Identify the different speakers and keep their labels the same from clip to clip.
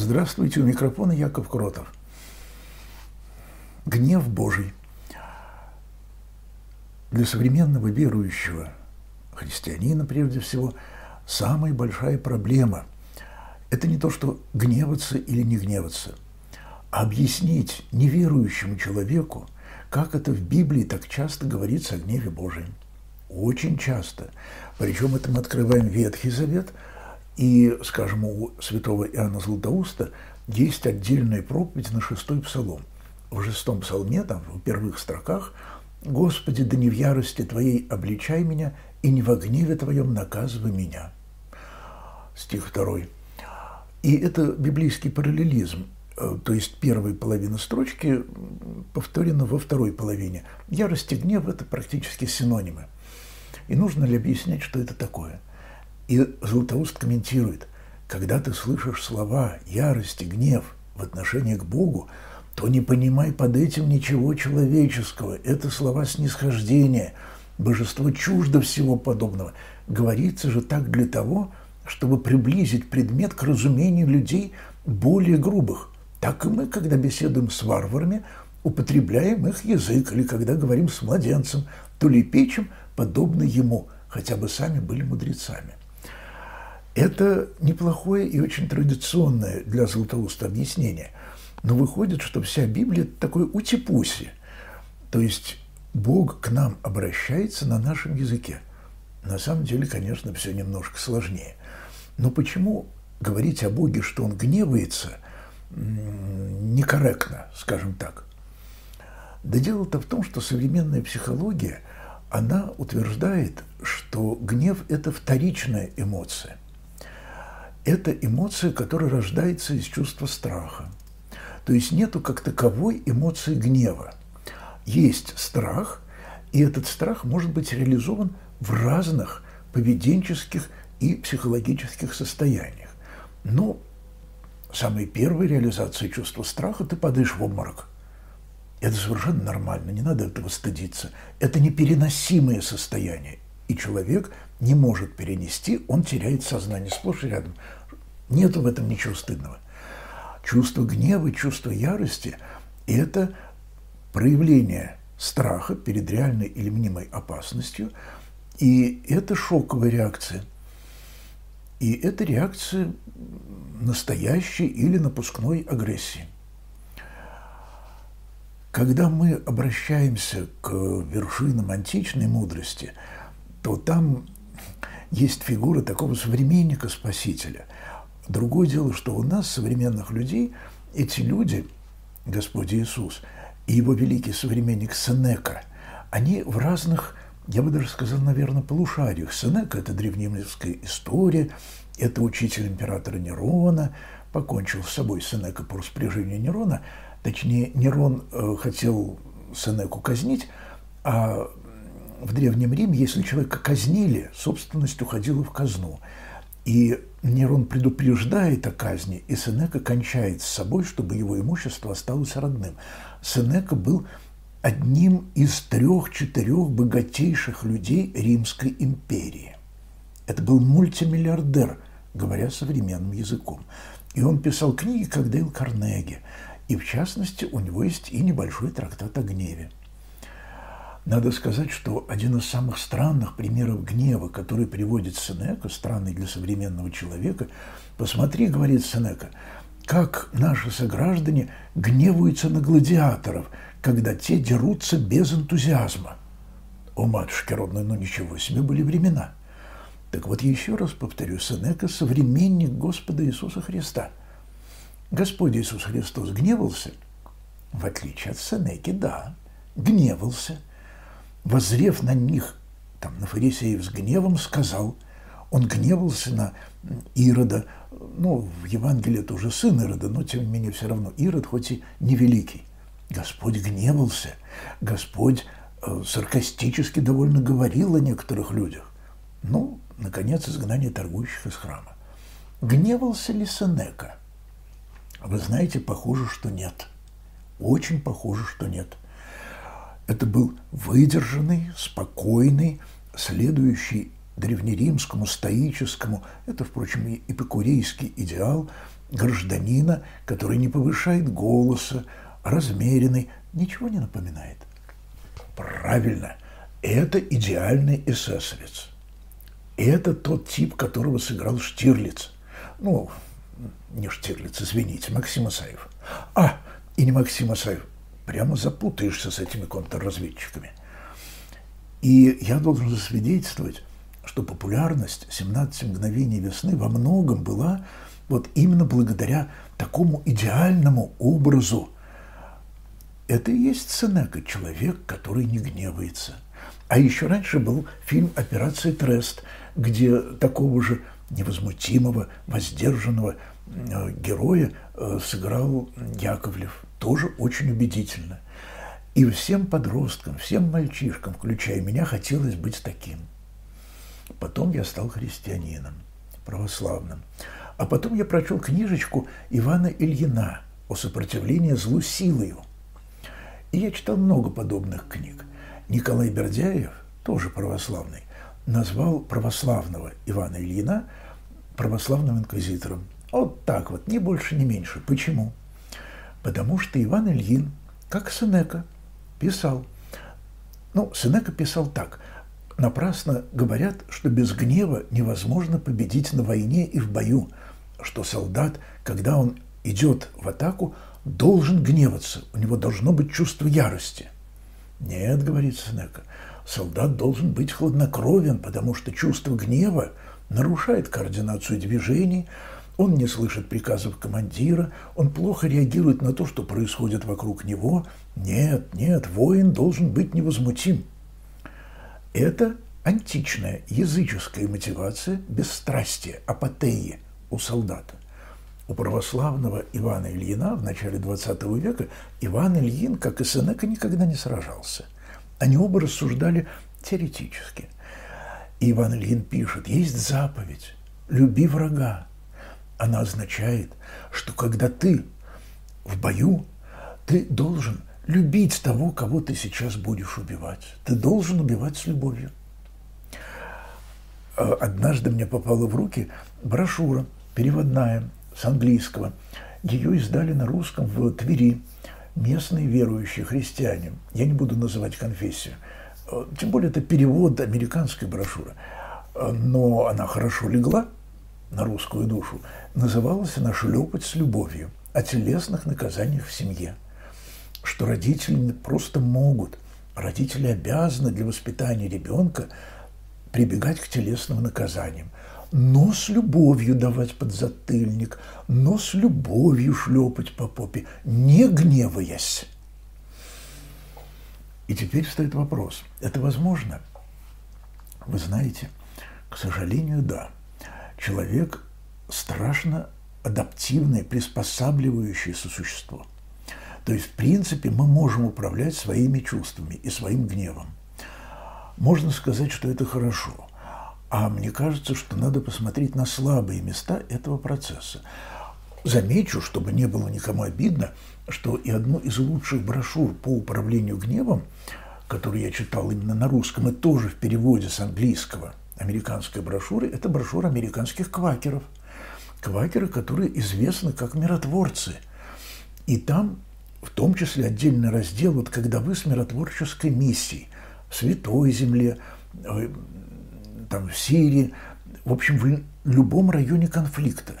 Speaker 1: Здравствуйте, у микрофона Яков Кротов. Гнев Божий для современного верующего христианина, прежде всего, самая большая проблема – это не то, что гневаться или не гневаться, а объяснить неверующему человеку, как это в Библии так часто говорится о гневе Божьем. Очень часто. Причем это мы открываем Ветхий Завет – и, скажем, у святого Иоанна Златоуста есть отдельная проповедь на шестой псалом. В шестом псалме, там, в первых строках, «Господи, да не в ярости Твоей обличай меня, и не в гневе Твоем наказывай меня». Стих второй. И это библейский параллелизм. Э, то есть первая половина строчки повторена во второй половине. Ярость и гнев – это практически синонимы. И нужно ли объяснять, что это такое – и Златоуст комментирует, когда ты слышишь слова ярости, гнев в отношении к Богу, то не понимай под этим ничего человеческого. Это слова снисхождения. Божество чуждо всего подобного. Говорится же так для того, чтобы приблизить предмет к разумению людей более грубых. Так и мы, когда беседуем с варварами, употребляем их язык, или когда говорим с младенцем, то лепечем подобно ему, хотя бы сами были мудрецами. Это неплохое и очень традиционное для Златоуста объяснение. Но выходит, что вся Библия – такой утипуси. То есть Бог к нам обращается на нашем языке. На самом деле, конечно, все немножко сложнее. Но почему говорить о Боге, что Он гневается, некорректно, скажем так? Да дело-то в том, что современная психология, она утверждает, что гнев – это вторичная эмоция – это эмоция, которая рождается из чувства страха. То есть нету как таковой эмоции гнева. Есть страх, и этот страх может быть реализован в разных поведенческих и психологических состояниях. Но самая первая реализация чувства страха – ты падаешь в обморок. Это совершенно нормально, не надо этого стыдиться. Это непереносимое состояние, и человек не может перенести, он теряет сознание сплошь и рядом. Нет в этом ничего стыдного. Чувство гнева, чувство ярости – это проявление страха перед реальной или мнимой опасностью, и это шоковая реакция. И это реакция настоящей или напускной агрессии. Когда мы обращаемся к вершинам античной мудрости, то там есть фигура такого современника Спасителя – Другое дело, что у нас, современных людей, эти люди, Господь Иисус и его великий современник Сенека, они в разных, я бы даже сказал, наверное, полушариях. Сенека – это древнеримская история, это учитель императора Нерона, покончил с собой Сенека по распоряжению Нерона. Точнее, Нерон э, хотел Сенеку казнить, а в Древнем Риме, если человека казнили, собственность уходила в казну. И Нерон предупреждает о казни, и Сенека кончает с собой, чтобы его имущество осталось родным. Сенека был одним из трех-четырех богатейших людей Римской империи. Это был мультимиллиардер, говоря современным языком. И он писал книги, как Дейл Карнеги. И, в частности, у него есть и небольшой трактат о гневе. Надо сказать, что один из самых странных примеров гнева, который приводит Сенека, странный для современного человека, посмотри, говорит Сенека, как наши сограждане гневаются на гладиаторов, когда те дерутся без энтузиазма. О, матушки родной, ну ничего себе были времена. Так вот, еще раз повторю, Сенека – современник Господа Иисуса Христа. Господь Иисус Христос гневался? В отличие от Сенеки, да, гневался – возрев на них, там, на фарисеев с гневом, сказал, он гневался на Ирода, ну, в Евангелии это уже сын Ирода, но тем не менее все равно Ирод, хоть и невеликий. Господь гневался, Господь э, саркастически довольно говорил о некоторых людях. Ну, наконец, изгнание торгующих из храма. Гневался ли Сенека? Вы знаете, похоже, что нет. Очень похоже, что нет – это был выдержанный, спокойный, следующий древнеримскому, стоическому, это, впрочем, и эпикурейский идеал, гражданина, который не повышает голоса, размеренный, ничего не напоминает. Правильно, это идеальный эсэсовец. Это тот тип, которого сыграл Штирлиц. Ну, не Штирлиц, извините, Максим Исаев. А, и не Максим Исаев. Прямо запутаешься с этими контрразведчиками. И я должен засвидетельствовать, что популярность «17 мгновений весны» во многом была вот именно благодаря такому идеальному образу. Это и есть Сенека, человек, который не гневается. А еще раньше был фильм «Операция Трест», где такого же невозмутимого, воздержанного э, героя э, сыграл Яковлев. Тоже очень убедительно. И всем подросткам, всем мальчишкам, включая меня, хотелось быть таким. Потом я стал христианином, православным. А потом я прочел книжечку Ивана Ильина о сопротивлении злу силою. И я читал много подобных книг. Николай Бердяев, тоже православный, назвал православного Ивана Ильина православным инквизитором. Вот так вот, ни больше, ни меньше. Почему? Потому что Иван Ильин, как Сенека, писал. Ну, Сенека писал так. Напрасно говорят, что без гнева невозможно победить на войне и в бою, что солдат, когда он идет в атаку, должен гневаться, у него должно быть чувство ярости. Нет, говорит Сенека, солдат должен быть хладнокровен, потому что чувство гнева нарушает координацию движений, он не слышит приказов командира, он плохо реагирует на то, что происходит вокруг него. Нет, нет, воин должен быть невозмутим. Это античная языческая мотивация бесстрастия, апатеи у солдата. У православного Ивана Ильина в начале XX века Иван Ильин, как и Сенека, никогда не сражался. Они оба рассуждали теоретически. И Иван Ильин пишет, есть заповедь «люби врага». Она означает, что когда ты в бою, ты должен любить того, кого ты сейчас будешь убивать. Ты должен убивать с любовью. А однажды мне попала в руки брошюра переводная с английского. Ее издали на русском в Твери местные верующие христиане. Я не буду называть конфессию. Тем более это перевод американской брошюры. Но она хорошо легла на русскую душу. Называлась она «Шлепать с любовью» о телесных наказаниях в семье – что родители просто могут, родители обязаны для воспитания ребенка прибегать к телесным наказаниям, но с любовью давать подзатыльник, но с любовью шлепать по попе, не гневаясь. И теперь встает вопрос, это возможно? Вы знаете, к сожалению, да. Человек страшно адаптивное, приспосабливающееся существо – то есть, в принципе, мы можем управлять своими чувствами и своим гневом. Можно сказать, что это хорошо. А мне кажется, что надо посмотреть на слабые места этого процесса. Замечу, чтобы не было никому обидно, что и одну из лучших брошюр по управлению гневом, которую я читал именно на русском и тоже в переводе с английского, американской брошюры, это брошюра американских квакеров. Квакеры, которые известны как миротворцы. И там в том числе отдельный раздел, вот когда вы с миротворческой миссией в Святой Земле, там, в Сирии, в общем, в любом районе конфликта,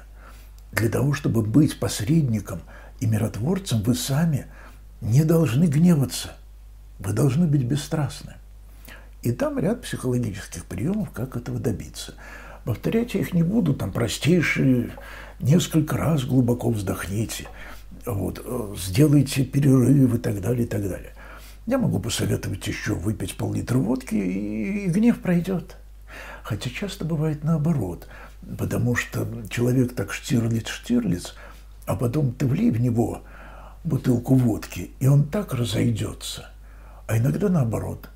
Speaker 1: для того, чтобы быть посредником и миротворцем, вы сами не должны гневаться, вы должны быть бесстрастны. И там ряд психологических приемов, как этого добиться. Повторять я их не буду, там простейшие, несколько раз глубоко вздохните – вот, э, сделайте перерыв и так далее, и так далее. Я могу посоветовать еще выпить пол-литра водки, и, и гнев пройдет. Хотя часто бывает наоборот, потому что человек так штирлиц-штирлиц, а потом ты влей в него бутылку водки, и он так разойдется. А иногда наоборот.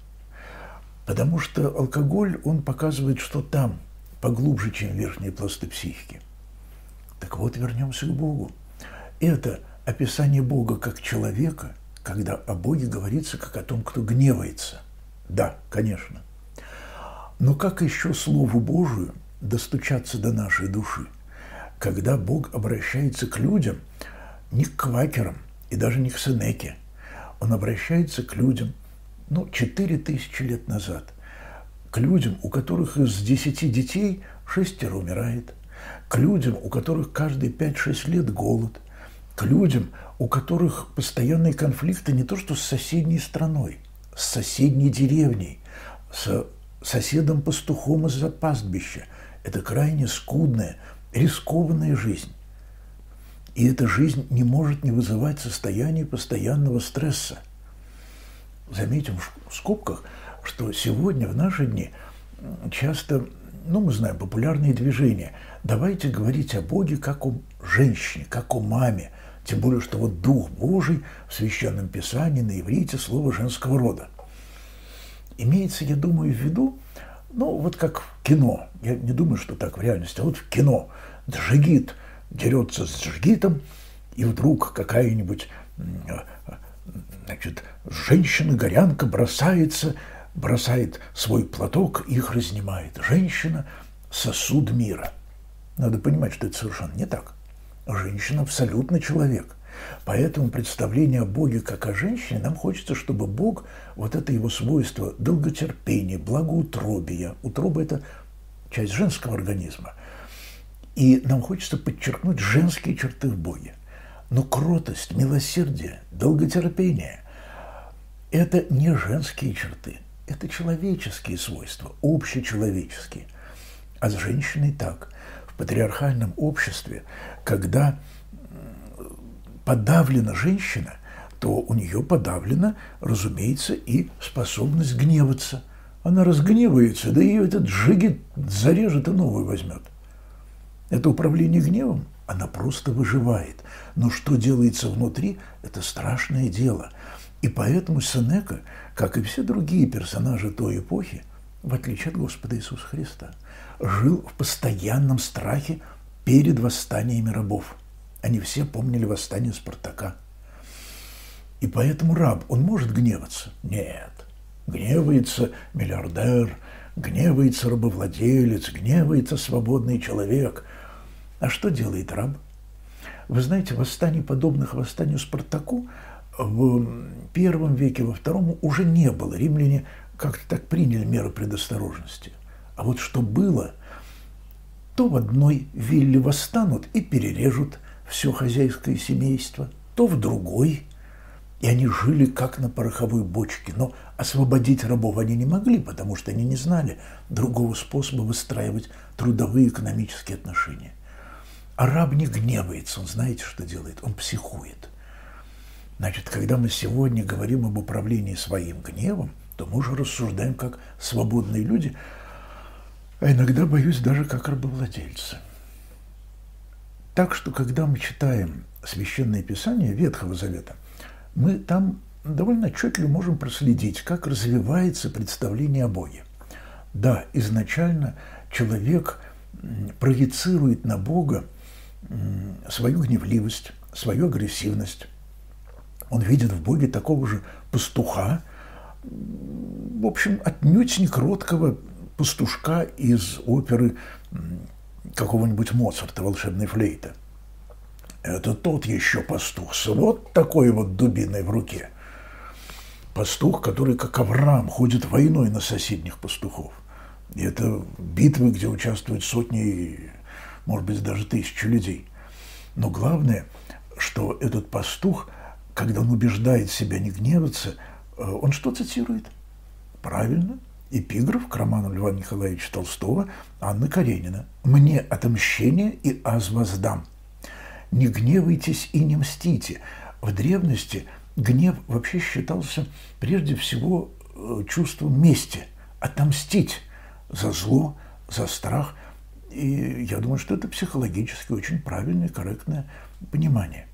Speaker 1: Потому что алкоголь, он показывает, что там поглубже, чем верхние пласты психики. Так вот, вернемся к Богу. Это – описание Бога как человека, когда о Боге говорится как о том, кто гневается. Да, конечно. Но как еще Слову Божию достучаться до нашей души? когда Бог обращается к людям, не к квакерам и даже не к Сенеке. Он обращается к людям, ну, четыре тысячи лет назад, к людям, у которых из десяти детей шестеро умирает, к людям, у которых каждые пять-шесть лет голод, к людям, у которых постоянные конфликты не то что с соседней страной, с соседней деревней, с соседом-пастухом из-за пастбища. Это крайне скудная, рискованная жизнь. И эта жизнь не может не вызывать состояние постоянного стресса. Заметим в скобках, что сегодня, в наши дни, часто, ну, мы знаем, популярные движения. Давайте говорить о Боге как о женщине, как о маме. Тем более, что вот Дух Божий в Священном Писании на иврите слово женского рода. Имеется, я думаю, в виду, ну, вот как в кино. Я не думаю, что так в реальности, а вот в кино. Джигит дерется с джигитом, и вдруг какая-нибудь значит, женщина-горянка бросается, бросает свой платок их разнимает. Женщина – сосуд мира. Надо понимать, что это совершенно не так. Женщина – абсолютно человек – Поэтому представление о Боге как о женщине, нам хочется, чтобы Бог, вот это его свойство долготерпения, благоутробия, утроба – это часть женского организма. И нам хочется подчеркнуть женские черты в Боге. Но кротость, милосердие, долготерпение – это не женские черты, это человеческие свойства, общечеловеческие. А с женщиной так. В патриархальном обществе, когда подавлена женщина, то у нее подавлена, разумеется, и способность гневаться. Она разгневается, да ее этот джигит зарежет и новую возьмет. Это управление гневом, она просто выживает. Но что делается внутри, это страшное дело. И поэтому Сенека, как и все другие персонажи той эпохи, в отличие от Господа Иисуса Христа, жил в постоянном страхе перед восстаниями рабов – они все помнили восстание Спартака. И поэтому раб, он может гневаться? Нет. Гневается миллиардер, гневается рабовладелец, гневается свободный человек. А что делает раб? Вы знаете, восстаний, подобных восстанию Спартаку, в первом веке, во втором уже не было. Римляне как-то так приняли меры предосторожности. А вот что было, то в одной вилле восстанут и перережут все хозяйское семейство, то в другой. И они жили как на пороховой бочке. Но освободить рабов они не могли, потому что они не знали другого способа выстраивать трудовые экономические отношения. А раб не гневается, он знаете, что делает? Он психует. Значит, когда мы сегодня говорим об управлении своим гневом, то мы уже рассуждаем как свободные люди, а иногда, боюсь, даже как рабовладельцы – так что, когда мы читаем Священное Писание Ветхого Завета, мы там довольно отчетливо можем проследить, как развивается представление о Боге. Да, изначально человек проецирует на Бога свою гневливость, свою агрессивность. Он видит в Боге такого же пастуха, в общем, отнюдь не кроткого пастушка из оперы какого-нибудь Моцарта «Волшебной флейты». Это тот еще пастух с вот такой вот дубиной в руке. Пастух, который, как Авраам, ходит войной на соседних пастухов. И это битвы, где участвуют сотни, может быть, даже тысячи людей. Но главное, что этот пастух, когда он убеждает себя не гневаться, э, он что цитирует? Правильно – эпиграф к роману Льва Николаевича Толстого Анны Каренина. «Мне отомщение и аз воздам. Не гневайтесь и не мстите». В древности гнев вообще считался прежде всего э, чувством мести, отомстить за зло, за страх. И я думаю, что это психологически очень правильное, корректное понимание.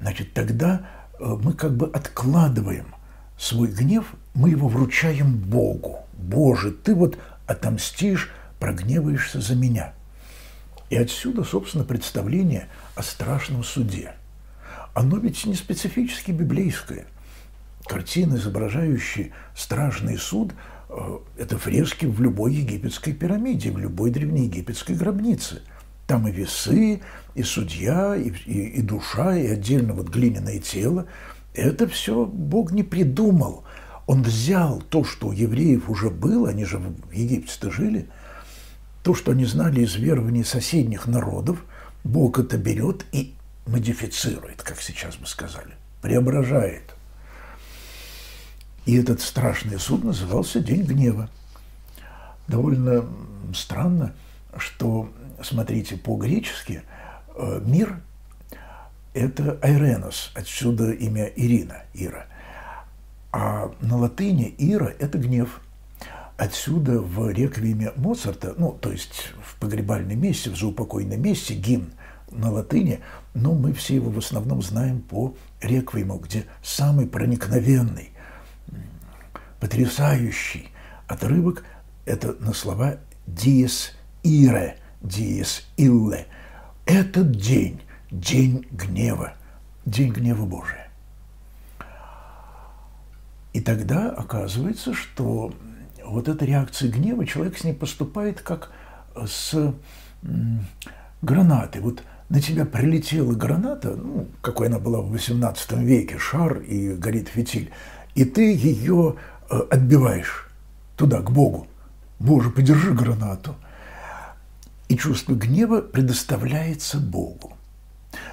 Speaker 1: Значит, тогда э, мы как бы откладываем свой гнев, мы его вручаем Богу. Боже, ты вот отомстишь, прогневаешься за меня. И отсюда, собственно, представление о страшном суде. Оно ведь не специфически библейское. Картины, изображающие страшный суд, э, это фрески в любой египетской пирамиде, в любой древнеегипетской гробнице. Там и весы, и судья, и, и, и душа, и отдельно вот глиняное тело. Это все Бог не придумал. Он взял то, что у евреев уже было, они же в Египте жили, то, что они знали из верований соседних народов, Бог это берет и модифицирует, как сейчас бы сказали, преображает. И этот страшный суд назывался День гнева. Довольно странно, что, смотрите, по-гречески э, мир – это Айренос, отсюда имя Ирина, Ира. А на латыни Ира – это гнев. Отсюда в реквиеме Моцарта, ну, то есть в погребальном месте, в заупокойном месте, гимн на латыни, но мы все его в основном знаем по реквиему, где самый проникновенный, потрясающий отрывок – это на слова «диес ире», «диес илле». Этот день – день гнева, день гнева Божия. И тогда оказывается, что вот эта реакция гнева, человек с ней поступает как с гранатой. Вот на тебя прилетела граната, ну, какой она была в XVIII веке, шар и горит фитиль, и ты ее Э, отбиваешь туда, к Богу. Боже, подержи гранату. И чувство гнева предоставляется Богу.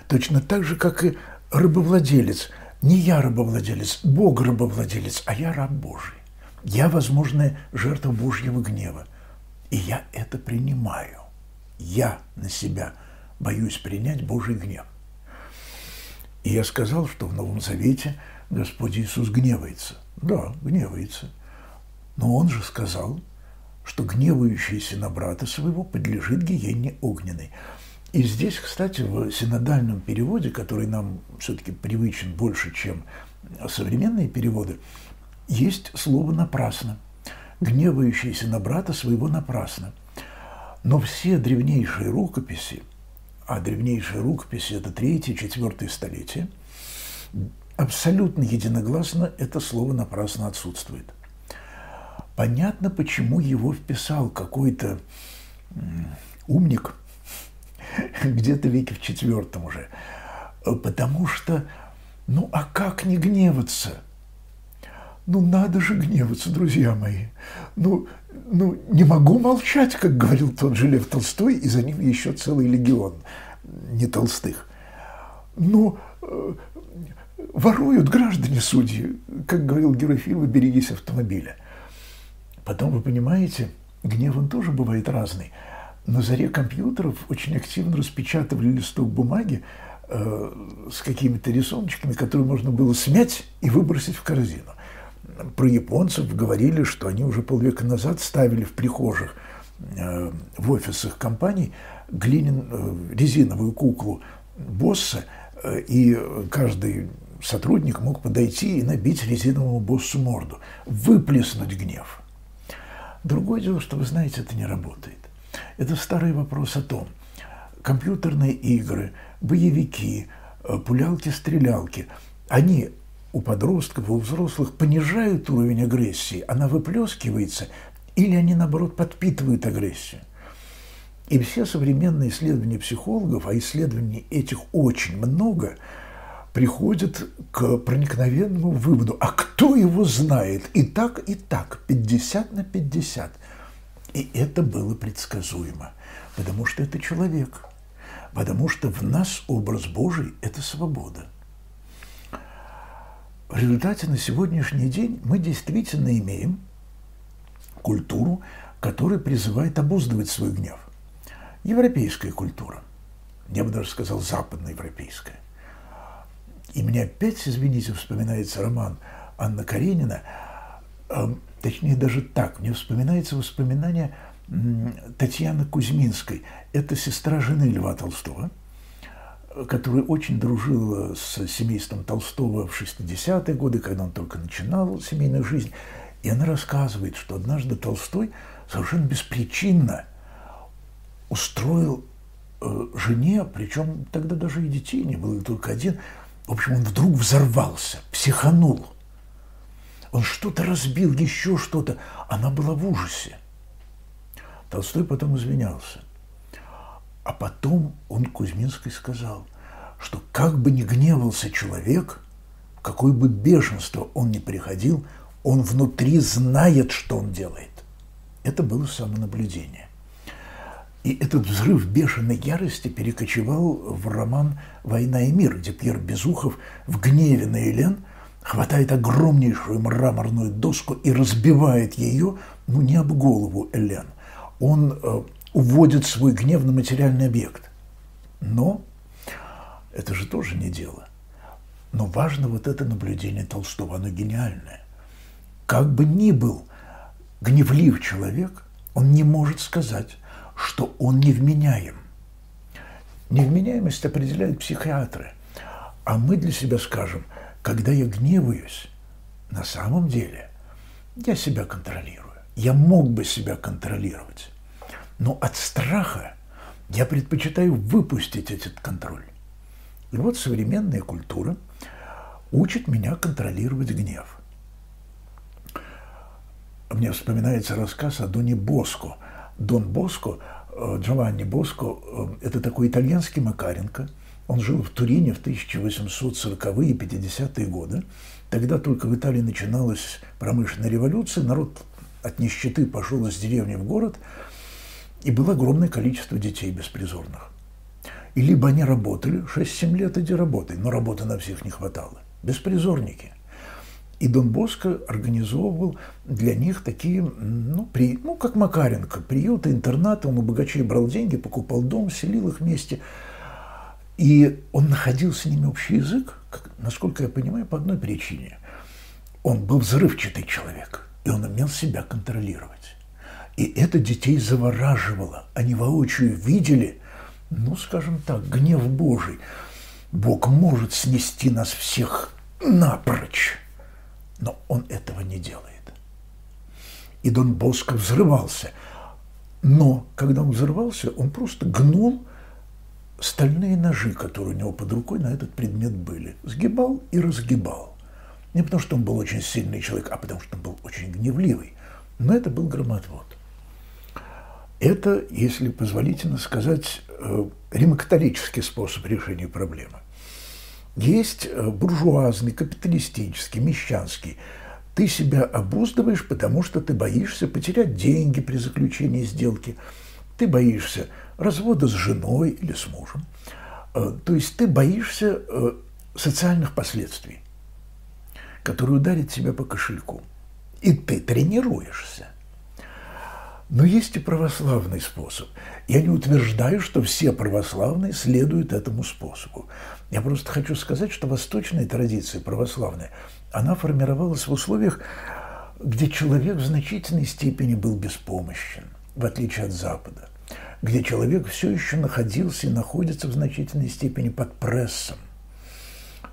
Speaker 1: Точно так же, как и рабовладелец. Не я рабовладелец, Бог рабовладелец, а я раб Божий. Я возможная жертва Божьего гнева. И я это принимаю. Я на себя боюсь принять Божий гнев. И я сказал, что в Новом Завете Господь Иисус гневается. Да, гневается. Но он же сказал, что гневающийся на брата своего подлежит гиене огненной. И здесь, кстати, в синодальном переводе, который нам все-таки привычен больше, чем современные переводы, есть слово «напрасно». Гневающийся на брата своего напрасно. Но все древнейшие рукописи, а древнейшие рукописи – это третье, четвертое столетие, абсолютно единогласно это слово напрасно отсутствует. Понятно, почему его вписал какой-то умник где-то веке в четвертом уже. Потому что, ну а как не гневаться? Ну надо же гневаться, друзья мои. Ну, ну не могу молчать, как говорил тот же Лев Толстой, и за ним еще целый легион не толстых. Ну, э, воруют граждане судьи. Как говорил герой фильма, берегись автомобиля. Потом, вы понимаете, гнев он тоже бывает разный. На заре компьютеров очень активно распечатывали листок бумаги э, с какими-то рисуночками, которые можно было смять и выбросить в корзину. Про японцев говорили, что они уже полвека назад ставили в прихожих э, в офисах компаний глинин, э, резиновую куклу босса, э, и каждый сотрудник мог подойти и набить резиновому боссу морду, выплеснуть гнев. Другое дело, что, вы знаете, это не работает. Это старый вопрос о том, компьютерные игры, боевики, э, пулялки-стрелялки, они у подростков, у взрослых понижают уровень агрессии, она выплескивается, или они, наоборот, подпитывают агрессию. И все современные исследования психологов, а исследований этих очень много – приходит к проникновенному выводу, а кто его знает? И так, и так, 50 на 50. И это было предсказуемо, потому что это человек, потому что в нас образ Божий – это свобода. В результате на сегодняшний день мы действительно имеем культуру, которая призывает обуздывать свой гнев. Европейская культура, я бы даже сказал западноевропейская. И мне опять, извините, вспоминается роман Анна Каренина, э, точнее даже так, мне вспоминается воспоминание Татьяны Кузьминской. Это сестра жены Льва Толстого, которая очень дружила с семейством Толстого в 60-е годы, когда он только начинал семейную жизнь. И она рассказывает, что однажды Толстой совершенно беспричинно устроил э, жене, причем тогда даже и детей не было, только один – в общем, он вдруг взорвался, психанул. Он что-то разбил, еще что-то. Она была в ужасе. Толстой потом извинялся. А потом он Кузьминской сказал, что как бы ни гневался человек, какое бы бешенство он ни приходил, он внутри знает, что он делает. Это было самонаблюдение. И этот взрыв бешеной ярости перекочевал в роман «Война и мир», где Пьер Безухов в гневе на Елен хватает огромнейшую мраморную доску и разбивает ее, ну, не об голову Элен. Он э, уводит свой гнев на материальный объект. Но это же тоже не дело. Но важно вот это наблюдение Толстого, оно гениальное. Как бы ни был гневлив человек, он не может сказать, что он невменяем. Невменяемость определяют психиатры. А мы для себя скажем, когда я гневаюсь, на самом деле я себя контролирую. Я мог бы себя контролировать. Но от страха я предпочитаю выпустить этот контроль. И вот современная культура учит меня контролировать гнев. Мне вспоминается рассказ о Доне Боско. Дон Боско, э, Джованни Боско, э, это такой итальянский Макаренко. Он жил в Турине в 1840-е и 50-е годы. Тогда только в Италии начиналась промышленная революция, народ от нищеты пошел из деревни в город, и было огромное количество детей беспризорных. И либо они работали, 6-7 лет иди работай, но работы на всех не хватало. Беспризорники. И Дон Боско организовывал для них такие, ну, при, ну, как Макаренко, приюты, интернаты. Он у богачей брал деньги, покупал дом, селил их вместе. И он находил с ними общий язык, как, насколько я понимаю, по одной причине. Он был взрывчатый человек, и он умел себя контролировать. И это детей завораживало. Они воочию видели – ну, скажем так, гнев Божий. Бог может снести нас всех напрочь, но Он этого не делает. И Дон Боско взрывался. Но, когда он взрывался, он просто гнул стальные ножи, которые у него под рукой на этот предмет были. Сгибал и разгибал. Не потому, что он был очень сильный человек, а потому, что он был очень гневливый. Но это был громотвод. Это, если позволительно сказать, э, римокатолический способ решения проблемы. Есть э, буржуазный, капиталистический, мещанский. Ты себя обуздываешь, потому что ты боишься потерять деньги при заключении сделки. Ты боишься развода с женой или с мужем. Э, то есть ты боишься социальных последствий, которые ударят тебя по кошельку. И ты тренируешься. Но есть и православный способ. Я не утверждаю, что все православные следуют этому способу. Я просто хочу сказать, что восточная традиция православная, она формировалась в условиях, где человек в значительной степени был беспомощен, в отличие от Запада, где человек все еще находился и находится в значительной степени под прессом.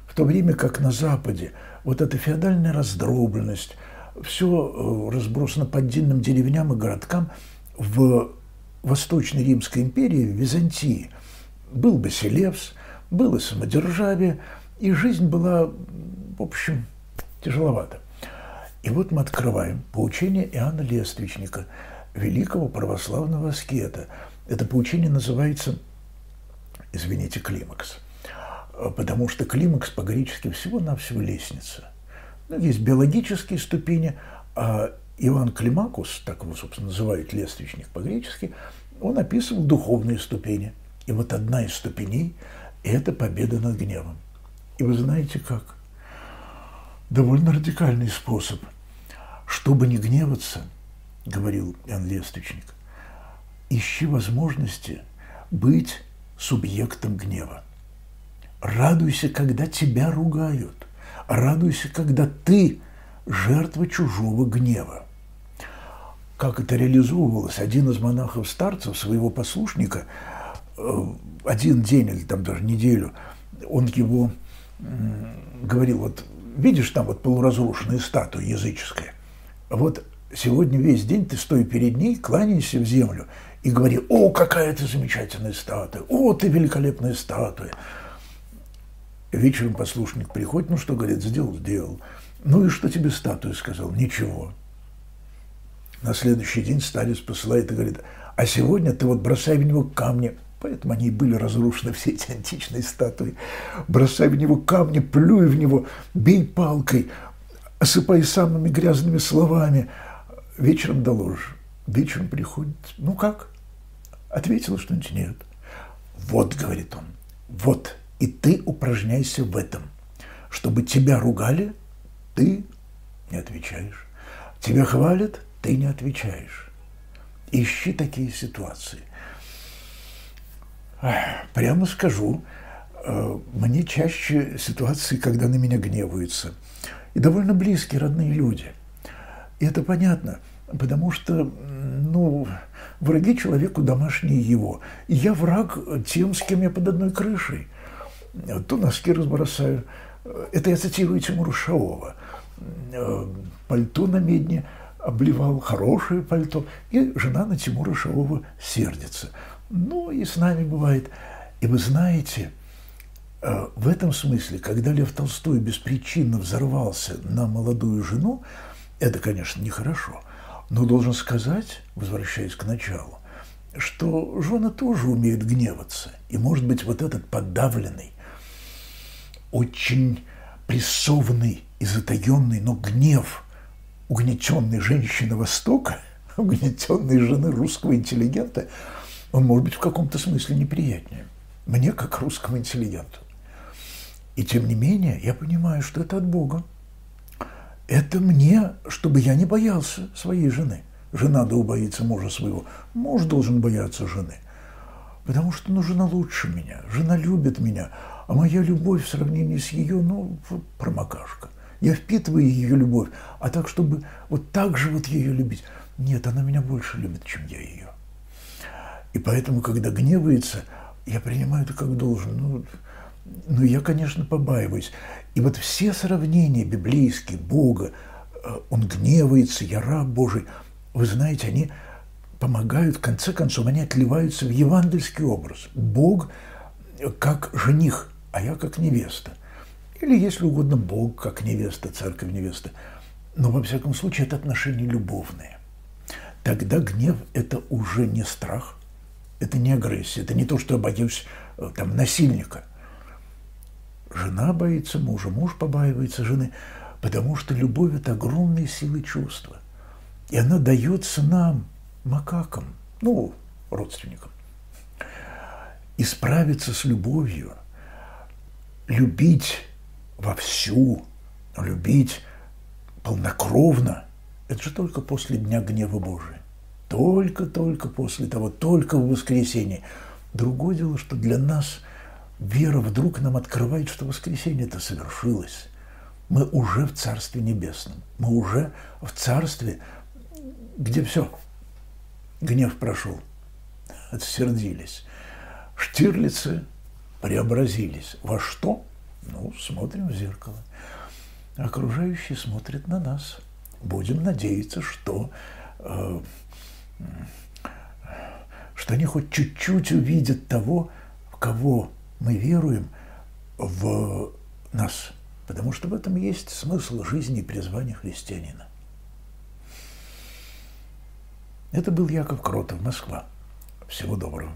Speaker 1: В то время как на Западе вот эта феодальная раздробленность – все э, разбросано по отдельным деревням и городкам в Восточной Римской империи, в Византии. Был Басилевс, было самодержавие, и жизнь была, в общем, тяжеловата. И вот мы открываем поучение Иоанна Лествичника, великого православного аскета. Это поучение называется, извините, климакс, потому что климакс по-гречески всего-навсего лестница. Ну, есть биологические ступени, а Иван Климакус, так его, собственно, называют лествичник по-гречески, он описывал духовные ступени. И вот одна из ступеней – это победа над гневом. И вы знаете как? Довольно радикальный способ. Чтобы не гневаться, говорил Иоанн Лествичник, ищи возможности быть субъектом гнева. Радуйся, когда тебя ругают – Радуйся, когда ты жертва чужого гнева. Как это реализовывалось? Один из монахов-старцев, своего послушника, э, один день или там даже неделю, он его говорил, вот видишь там вот полуразрушенная статуя языческая, вот сегодня весь день ты стой перед ней, кланяйся в землю и говори, о, какая ты замечательная статуя, о, ты великолепная статуя. Вечером послушник приходит, ну что, говорит, сделал, сделал. Ну и что тебе статуя сказал? Ничего. На следующий день старец посылает и говорит, а сегодня ты вот бросай в него камни. Поэтому они и были разрушены, все эти античные статуи. Бросай в него камни, плюй в него, бей палкой, осыпай самыми грязными словами. Вечером доложишь. Вечером приходит. Ну как? Ответила что-нибудь нет. Вот, говорит он, вот, и ты упражняйся в этом. Чтобы тебя ругали, ты не отвечаешь. Тебя хвалят, ты не отвечаешь. Ищи такие ситуации. Прямо скажу, э, мне чаще ситуации, когда на меня гневаются. И довольно близкие, родные люди. И это понятно, потому что, ну, враги человеку домашние его. И я враг тем, с кем я под одной крышей. То носки разбросаю. Это я цитирую Тимура Шаова. Э, пальто на медне обливал, хорошее пальто. И жена на Тимура Шаова сердится – ну, и с нами бывает. И вы знаете, э, в этом смысле, когда Лев Толстой беспричинно взорвался на молодую жену, это, конечно, нехорошо. Но должен сказать, возвращаясь к началу, что жены тоже умеют гневаться. И, может быть, вот этот подавленный, очень прессованный и затаенный, но гнев угнетенной женщины Востока, угнетенной жены русского интеллигента – он может быть в каком-то смысле неприятнее. Мне, как русскому интеллигенту. И тем не менее, я понимаю, что это от Бога. Это мне, чтобы я не боялся своей жены. Жена да боится мужа своего. Муж должен бояться жены. Потому что ну, жена лучше меня, жена любит меня, а моя любовь в сравнении с ее, ну, промокашка. Я впитываю ее любовь, а так, чтобы вот так же вот ее любить. Нет, она меня больше любит, чем я ее. И поэтому, когда гневается, я принимаю это как должен. Ну, ну, я, конечно, побаиваюсь. И вот все сравнения библейские, Бога, э, он гневается, я раб Божий, вы знаете, они помогают, в конце концов, они отливаются в евангельский образ. Бог как жених, а я как невеста. Или, если угодно, Бог как невеста, церковь невеста. Но, во всяком случае, это отношения любовные. Тогда гнев – это уже не страх – это не агрессия, это не то, что я боюсь э, там, насильника. Жена боится мужа, муж побаивается жены, потому что любовь – это огромные силы чувства. И она дается нам, макакам, ну, родственникам. И справиться с любовью, любить вовсю, любить полнокровно – это же только после Дня гнева Божия. Только-только после того, только в воскресенье. Другое дело, что для нас вера вдруг нам открывает, что воскресенье это совершилось. Мы уже в Царстве Небесном. Мы уже в Царстве, где все. Гнев прошел. Отсердились. Штирлицы преобразились. Во что? Ну, смотрим в зеркало. Окружающие смотрят на нас. Будем надеяться, что э, что они хоть чуть-чуть увидят того, в кого мы веруем, в нас. Потому что в этом есть смысл жизни и призвания христианина. Это был Яков Кротов, Москва. Всего доброго.